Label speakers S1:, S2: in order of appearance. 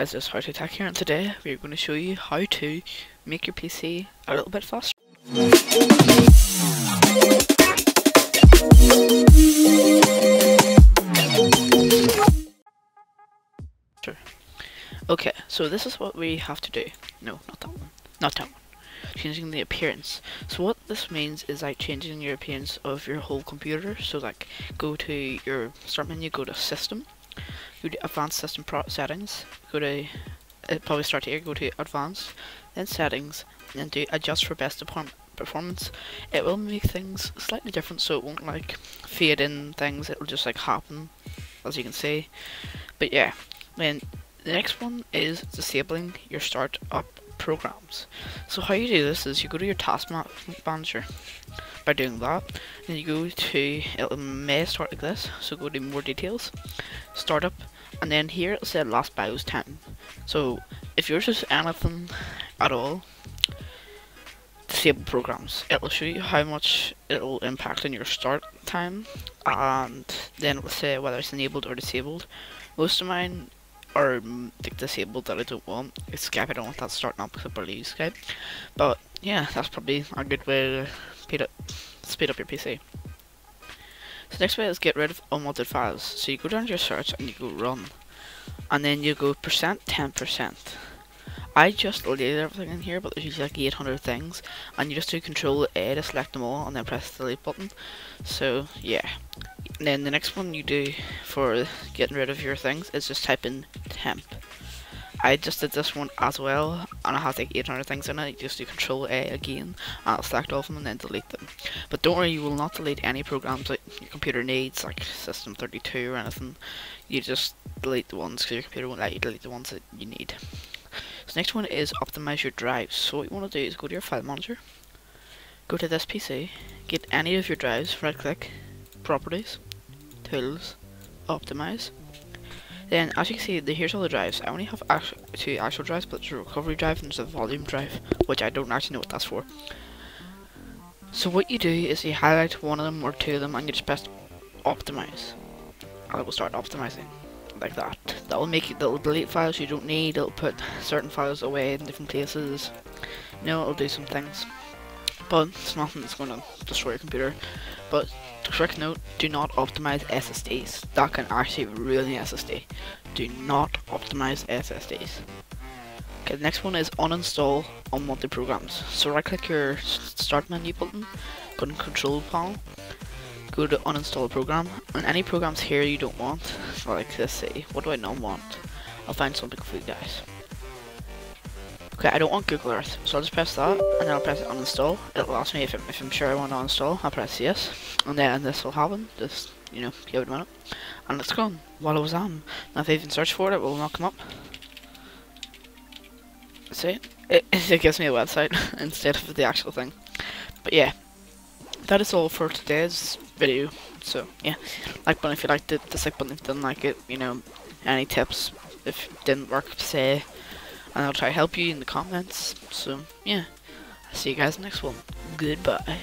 S1: This is Tech here and today we're going to show you how to make your PC a little bit faster. Sure. Okay, so this is what we have to do. No, not that one. Not that one. Changing the appearance. So what this means is like changing your appearance of your whole computer. So like go to your start menu, go to system, go to advanced system settings, go to it probably start here, go to advanced, then settings, and do adjust for best performance. It will make things slightly different so it won't like fade in things, it'll just like happen as you can see. But yeah, then the next one is disabling your startup programs. So how you do this is you go to your task manager by doing that. Then you go to, it may start like this, so go to more details, startup, and then here it'll say last BIOS time. So if yours is anything at all, disable programs. It'll show you how much it'll impact on your start time, and then it'll say whether it's enabled or disabled. Most of mine Mm, are like, disabled that I don't want. It's Skype, I don't want that starting up because I barely use Skype. But yeah, that's probably a good way to speed up, speed up your PC. So next way is get rid of unwanted files. So you go down to your search and you go run. And then you go percent temp percent. I just deleted everything in here, but there's usually like 800 things, and you just do Control A to select them all, and then press the delete button. So yeah. And then the next one you do for getting rid of your things is just type in temp. I just did this one as well, and it has like 800 things in it. You just do Control A again, and I'll select all of them and then delete them. But don't worry, you will not delete any programs that your computer needs, like System 32 or anything. You just delete the ones because your computer won't let you delete the ones that you need. So next one is optimize your drives. So what you want to do is go to your file manager, go to this PC, get any of your drives, right click, properties, tools, optimize, then, as you can see, the, here's all the drives. I only have two actual drives, but there's a recovery drive and there's a volume drive, which I don't actually know what that's for. So what you do is you highlight one of them or two of them and you just press optimize. And it will start optimizing like that. That will make it, that will delete files you don't need, it'll put certain files away in different places. You know, it'll do some things. But it's nothing that's going to destroy your computer. But quick note, do not optimize SSDs. That can actually ruin the SSD. Do not optimize SSDs. Okay, the next one is uninstall unwanted programs. So right click your start menu button, go to control panel, go to uninstall program, and any programs here you don't want, like let's see, what do I not want? I'll find something for you guys. Okay, I don't want Google Earth, so I'll just press that, and then I'll press it uninstall. It'll ask me if I'm, if I'm sure I want to uninstall, I'll press yes, and then this will happen, just, you know, give it a minute, and it's gone, while it was on. Now if I even search for it, it will not come up. See, it, it gives me a website instead of the actual thing. But yeah, that is all for today's video, so yeah, like button if you liked it, dislike button if you didn't like it, you know, any tips if it didn't work, say, and I'll try to help you in the comments. So, yeah. I'll see you guys next one. Goodbye.